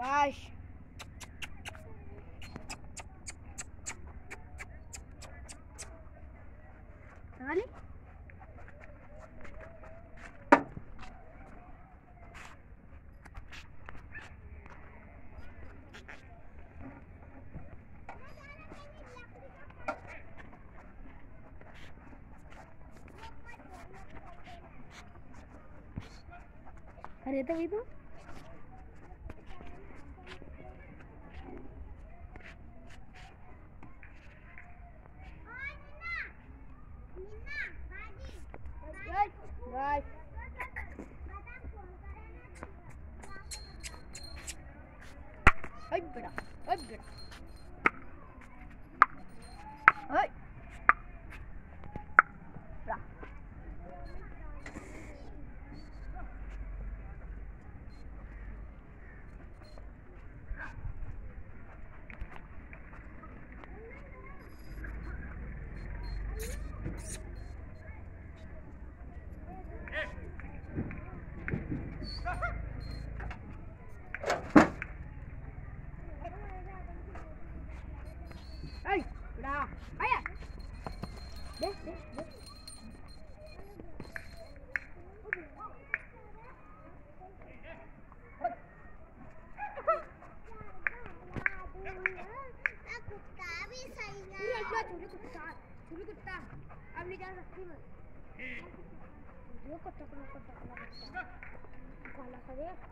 Baixa. Olha. Are you the ابرع ابرع There, there, there. छोटू कुत्ता अब नहीं जा सकती मैं जो कुत्ता कुत्ता कुत्ता काला सा देख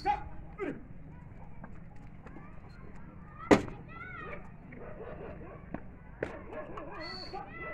Stop! Yeah.